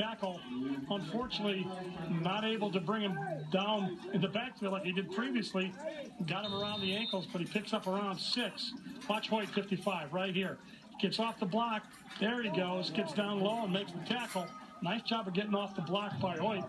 tackle. Unfortunately, not able to bring him down in the backfield like he did previously. Got him around the ankles, but he picks up around six. Watch Hoyt 55 right here. Gets off the block. There he goes. Gets down low and makes the tackle. Nice job of getting off the block by Hoyt.